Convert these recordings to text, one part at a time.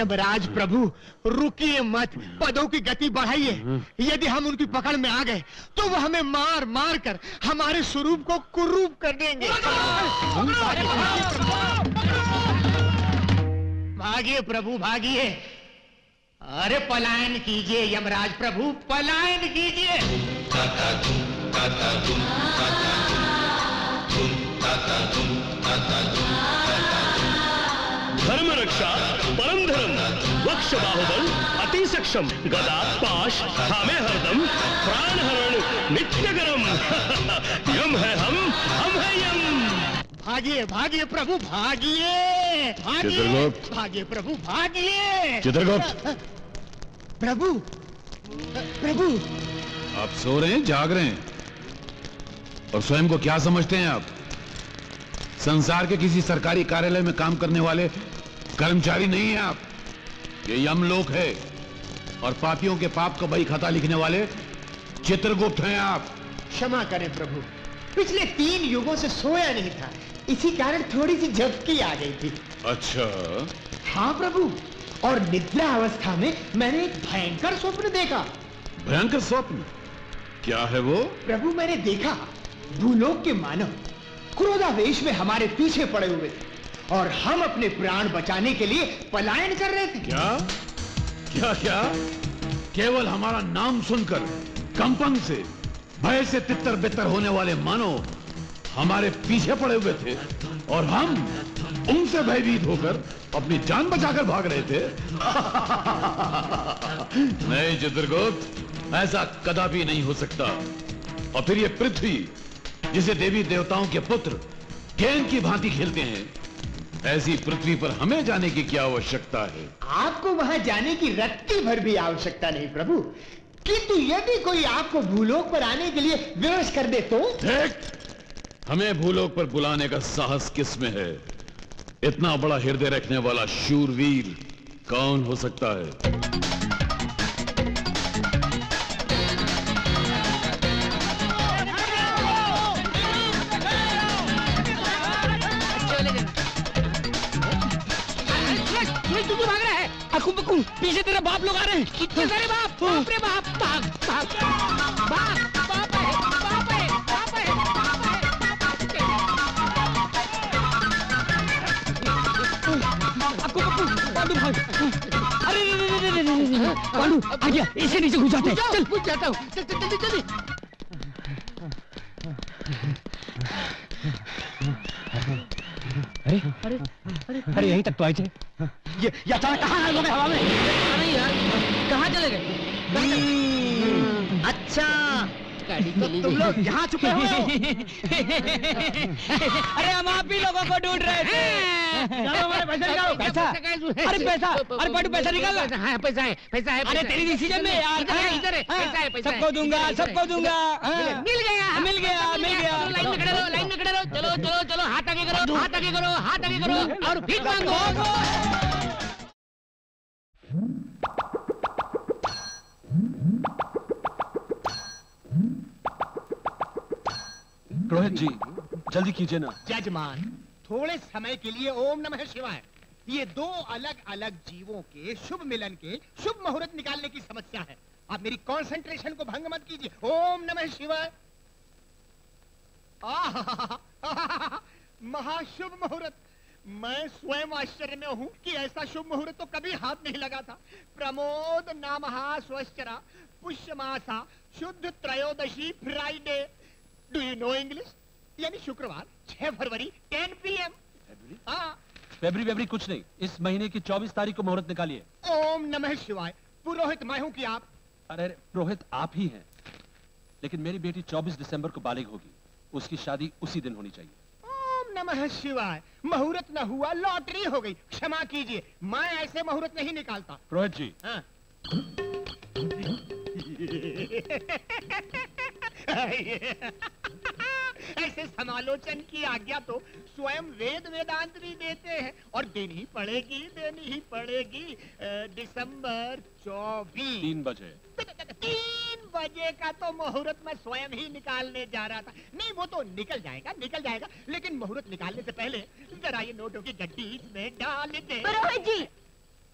यमराज प्रभु रुकिए मत, पदों की गति बढ़ाइए। यदि हम उनकी पकड़ में आ गए तो वो हमें मार मार कर हमारे स्वरूप को कुरूप कर देंगे। भागिए प्रभु, भागिए। अरे पलायन कीजिए, यमराज प्रभु, पलायन कीजिए। धर्म रक्षा, परम वक्ष बाहुबल अति सक्षम गदा पाश हमें हरदम प्राण हरण नित्य गरम यम है हम हम है यम। भागिए भागिए प्रभु भागिए। भागिए भागिए प्रभु भागिए। चित्रगुप्त। प्रभु प्रभु। आप सो रहे हैं जाग रहे हैं। और स्वयं को क्या समझते हैं आप? संसार के किसी सरकारी कार्यालय में काम करने वाले कर्मचारी नहीं हैं आप। ये यमलोक है। और पापियों के पाप का बही खाता लिखने वाले चित्रगुप्त हैं आप। क्षमा करें प्रभु पिछले तीन युगों से सोया नहीं था। इसी कारण थोड़ी सी झपकी आ गई थी। अच्छा। हाँ प्रभु और निद्रा अवस्था में मैंने एक भयंकर स्वप्न देखा। भयंकर स्वप्न? क्या है वो? प्रभु मैंने देखा भूलोक के मानव क्रोधावेश में हमारे पीछे पड़े हुए। थे और हम अपने प्राण बचाने के लिए पलायन कर रहे थे। क्या? क्या क्या? केवल हमारा नाम सुनकर, कंपन से, भय से तितर बितर होने वाले मानव हमारे पीछे पड़े हुए थे और हम उनसे भयभीत होकर अपनी जान बचाकर भाग रहे थे। नहीं, चित्रगुप्त, ऐसा कदापि नहीं हो सकता। और फिर ये पृथ्वी, जिसे देवी देवताओं के पुत्र गेंद की भांति खेलते हैं ऐसी पृथ्वी पर हमें जाने की क्या आवश्यकता है? आपको वहाँ जाने की रत्ती भर भी आवश्यकता नहीं प्रभु। किंतु यदि कोई आपको भूलोक पर आने के लिए विवश कर दे तो? देख हमें भूलोक पर बुलाने का साहस किसमें है? इतना बड़ा हृदय रखने वाला शूरवीर कौन हो सकता है? अकुम बकुम पीछे तेरे बाप लोग आ रहे हैं कितने सारे बाप बाप रे बाप बाप बाप है बाप है बाप है बाप है अकुम बकुम पांडु भाग अरे रे रे रे रे रे आ गया इसे नीचे घुस जाते हैं चल घुस जाता हूँ चल चल जल्दी जल्दी अरे अरे अरे यहीं तक तो आए थे ये ये अचानक कहाँ हवा में। नहीं यार। कहाँ चले गए? अच्छा। तो तुम लोग यहाँ छुपे हो। अरे हम आप ही लोगों को ढूंढ रहे थे। हमारे पैसे निकालो। पैसा। अरे पैसा। अरे पटू पैसा निकाल। हाँ पैसा है पैसा है अरे तेरी डिसीज़न में यार। इधर है पैसा है पैसा सबको दूँगा सबको दूँगा। मिल गया मिल गया। मिल गया लाइन में खड़े रहो लाइन में खड़े रहो। चलो चलो चलो हाथ आगे करो हाथ आगे करो हाथ आगे करो और भीख मांगो। रोहित जी, जल्दी कीजिए ना। जजमान थोड़े समय के लिए ओम नमः शिवाय। ये दो अलग अलग जीवों के शुभ मिलन के शुभ मुहूर्त निकालने की समस्या है। आप मेरी कंसंट्रेशन को भंग मत कीजिए। ओम नमः शिवाय। महाशुभ मुहूर्त मैं स्वयं आश्चर्य में हूँ कि ऐसा शुभ मुहूर्त तो कभी हाथ नहीं लगा था प्रमोद नामहा स्वश्चरा पुष्य मासा शुद्ध त्रयोदशी Friday do you know English यानी शुक्रवार 6 फरवरी 10 पीएम हाँ। फेबरी वेबरी कुछ नहीं। इस महीने की 24 तारीख को मुहूर्त निकालिए। ओम नमः शिवाय। पुरोहित मैं हूँ कि आप? अरे अरे, रोहित आप ही हैं। लेकिन मेरी बेटी 24 दिसंबर को बालिग होगी। उसकी शादी उसी दिन होनी चाहिए। ओम नमः शिवाय। मुहूर्त न हुआ लॉटरी हो गई। क्षमा कीजिए मैं ऐसे मुहूर्त नहीं निकालता। रोहित जी। हाँ। ऐसे समालोचन की आज्ञा तो स्वयं वेद वेदांत भी देते हैं। और देनी पड़ेगी देनी ही पड़ेगी दिसंबर चौबीस। तीन बजे। तीन बजे का तो मुहूर्त मैं स्वयं ही निकालने जा रहा था। नहीं वो तो निकल जाएगा निकल जाएगा। लेकिन मुहूर्त निकालने से पहले जरा ये नोटों की गड्डी इसमें डाल दे जी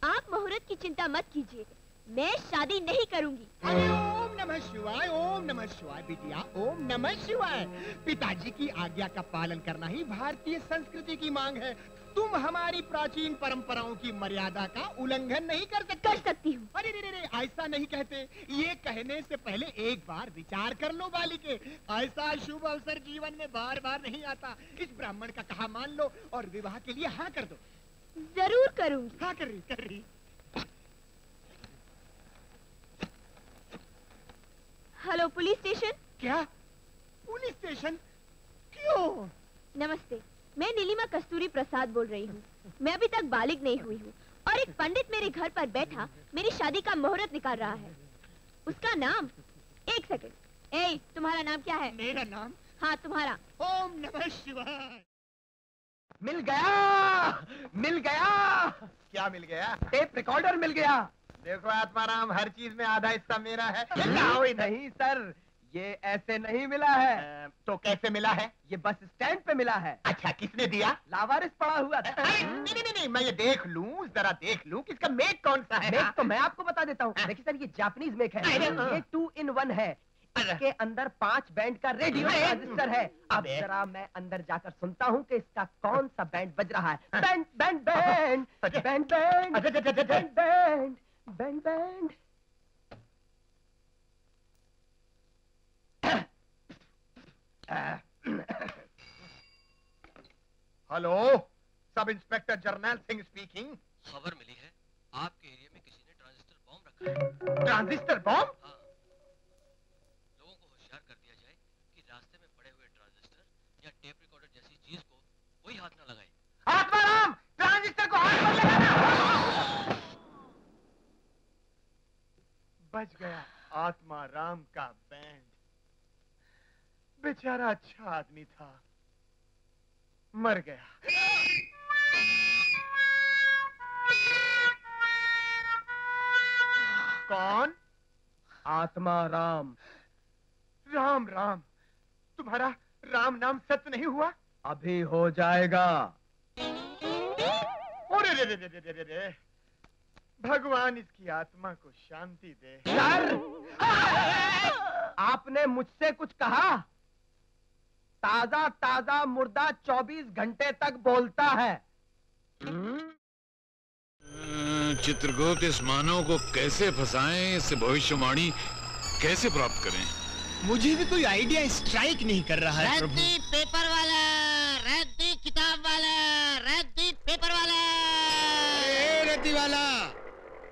आप मुहूर्त की चिंता मत कीजिए। मैं शादी नहीं करूँगी। अरे ओम नमः शिवाय ओम नमः शिवाय। बिटिया ओम नमः शिवाय। पिताजी की आज्ञा का पालन करना ही भारतीय संस्कृति की मांग है। तुम हमारी प्राचीन परंपराओं की मर्यादा का उल्लंघन नहीं कर सकते। कर सकती हूँ। अरे रे रे रे ऐसा नहीं कहते। ये कहने से पहले एक बार विचार कर लो बालिके। ऐसा शुभ अवसर जीवन में बार बार नहीं आता। इस ब्राह्मण का कहा मान लो और विवाह के लिए हाँ कर दो। ज़रूर करूँगी। हाँ कर रही कर रही। हेलो पुलिस स्टेशन क्या? पुलिस स्टेशन क्यों? नमस्ते मैं नीलिमा कस्तूरी प्रसाद बोल रही हूँ। मैं अभी तक बालिग नहीं हुई हूँ और एक पंडित मेरे घर पर बैठा मेरी शादी का मुहूर्त निकाल रहा है। उसका नाम एक सेकंड ए तुम्हारा नाम क्या है? मेरा नाम? हाँ तुम्हारा। ओम नमः शिवाय। मिल गया! मिल गया! क्या मिल गया? टेप रिकॉर्डर मिल गया। देखो आत्माराम हर चीज़ में आधा हिस्सा मेरा है। नहीं सर। ये ऐसे नहीं मिला है। तो कैसे मिला है? ये बस स्टैंड पे मिला है। अच्छा किसने दिया? लावारिस पड़ा हुआ था। अरे नहीं नहीं नहीं मैं ये देख लूँ जरा देख लूँ कि इसका मेक कौन सा है? मेक तो मैं आपको बता देता हूँ। देखिए सर ये जापानीज मेक है। ये टू इन वन है। इसके अंदर पाँच बैंड का रेडियो ट्रांजिस्टर है। अब। जरा मैं अंदर जाकर सुनता हूँ कि इसका कौन सा बैंड बज रहा है। Band band band. Band band. Band band band band hello sub inspector Jarnail Singh speaking खबर मिली है। आपके एरिया में किसी ने ट्रांजिस्टर बॉम्ब रखा है। ट्रांजिस्टर बॉम्ब बच गया। आत्मा राम का बैंड। बेचारा अच्छा आदमी था। मर गया। कौन? आत्मा राम। राम राम। तुम्हारा राम नाम सत्य नहीं हुआ? अभी हो जाएगा। रे रे रे रे रे रे। भगवान इसकी आत्मा को शांति दे। सर! आपने मुझसे कुछ कहा? ताज़ा ताज़ा मुर्दा 24 घंटे तक बोलता है। चित्रगुप्त इस मानव को कैसे फंसाएँ इससे भविष्यवाणी कैसे प्राप्त करें? मुझे भी कोई आइडिया स्ट्राइक नहीं कर रहा है पेपर वाला रद्दी किताब वाला रद्दी पेपर वाला रद्दी वाला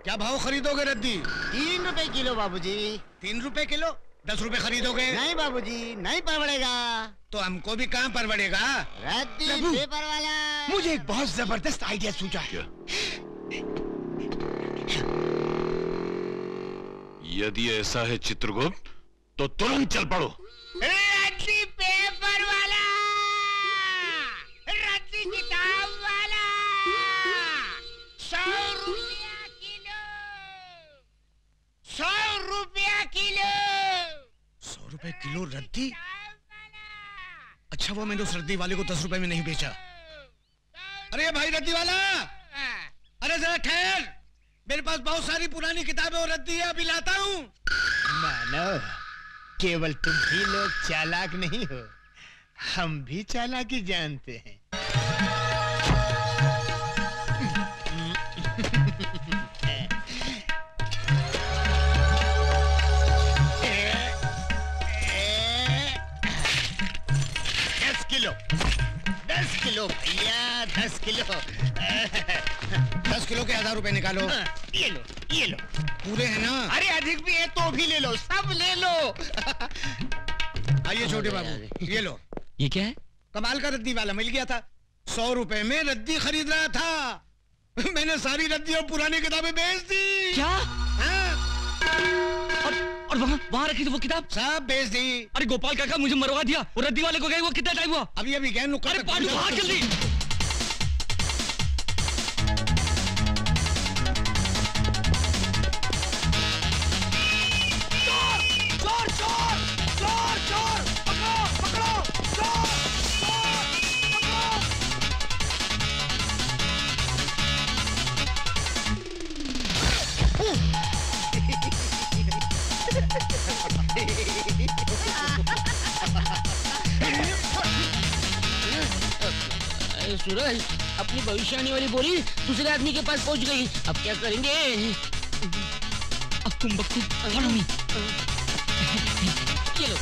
क्या भाव खरीदोगे रद्दी? तीन रुपए किलो बाबूजी। तीन रुपए किलो? दस रुपए खरीदोगे? नहीं बाबूजी नहीं परवड़ेगा। तो हमको भी कहाँ परवड़ेगा? रद्दी। पेपर वाला मुझे एक बहुत ज़बरदस्त आइडिया सूझा है। यदि ऐसा है चित्रगुप्त तो तुरंत चल पड़ो। रद्दी रुपए किलो रद्दी? अच्छा वो मैंने उस रद्दी वाले को दस रुपए में नहीं बेचा। अरे भाई रद्दी वाला! अरे, जरा ठहर। मेरे पास बहुत सारी पुरानी किताबें और रद्दी है, अभी लाता हूँ। मानव केवल तुम ही लोग चालाक नहीं हो। हम भी चालाकी जानते हैं। किलो। दस किलो भैया दस किलो। दस किलो के हज़ार रुपए निकालो। हाँ, ये लो ये लो। पूरे हैं ना? अरे अधिक भी है तो भी ले लो सब ले लो। आइए छोटे बाबू ये लो। ये क्या है? कमाल का रद्दी वाला मिल गया था। सौ रुपए में रद्दी खरीद रहा था। मैंने सारी रद्दी और पुरानी किताबें बेच दी। क्या? और वहाँ वहाँ रखी थी वो किताब। सब बेच दी। अरे गोपाल काका मुझे मरवा दिया। और रद्दी वाले को गए वो कितना टाइम हुआ? अभी अभी गए नुकसान अरे पांडू वहाँ जल्दी। अरे सूरज अपनी भविष्यवाणी वाली बोली दूसरे आदमी के पास पहुँच गई अब क्या करेंगे अब तुम बक्कू follow me. चलो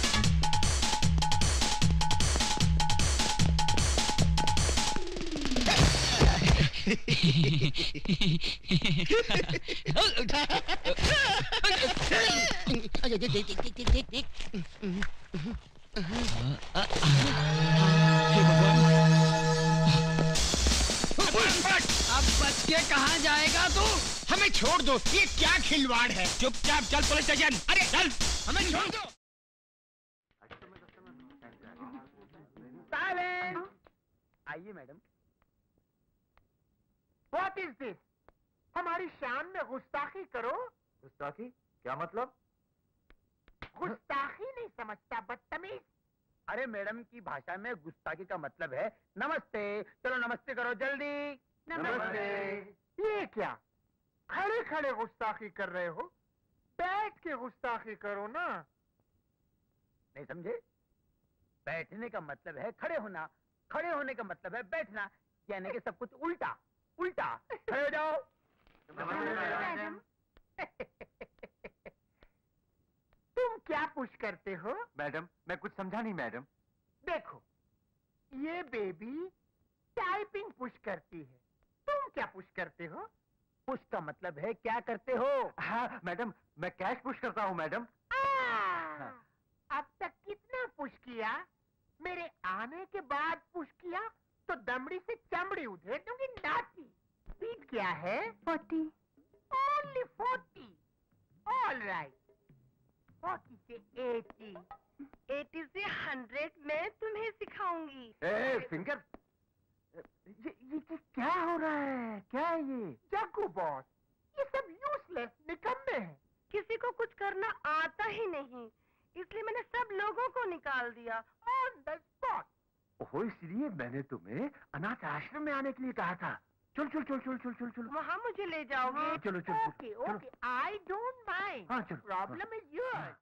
अब बच के कहाँ जाएगा तू? हमें छोड़ दो। ये क्या खिलवाड़ है? चुपचाप चल पुलिस स्टेशन। अरे चल। हमें छोड़ दो। आइए मैडम। व्हाट इज़ दिस हमारी शान में गुस्ताखी करो। गुस्ताखी? क्या मतलब? गुस्ताखी नहीं समझता बदतमीज। अरे मैडम की भाषा में गुस्ताखी का मतलब है नमस्ते। चलो नमस्ते करो जल्दी। नमस्ते। ये क्या? खड़े खड़े गुस्ताखी कर रहे हो? बैठ के गुस्ताखी करो ना। नहीं समझे? बैठने का मतलब है खड़े होना। खड़े होने का मतलब है बैठना। यानी कि सब कुछ उल्टा। उल्टा। खड़े हो जाओ। मैडम। तुम क्या पुश करते हो? मैडम मैं कुछ समझा नहीं मैडम। देखो ये बेबी टाइपिंग पुश करती है। क्या पुश करते हो? पुश का मतलब है क्या करते हो? हाँ मैडम मैं कैश पुश करता हूँ मैडम। अब तक कितना पुश किया? मेरे आने के बाद पुश किया तो दमड़ी से चमड़ी उधेड़ दूँगी नाती। स्पीड क्या है? Forty only forty all right forty से एटी एटी से हंड्रेड मैं तुम्हें सिखाऊँगी। ए फिंगर ये ये ये क्या हो रहा है? क्या है ये? जग्गू बॉस ये सब यूजलेस निकम्मे हैं। किसी को कुछ करना आता ही नहीं। इसलिए मैंने सब लोगों को निकाल दिया। ऑन द स्पॉट ओहो इसलिए मैंने तुम्हें अनाथ आश्रम में आने के लिए कहा था। चल चल चल चल चल चल चल। वहाँ मुझे ले जाओगे? चलो चलो okay okay I don't mind हाँ, प्रॉब्लम इज़ योर्स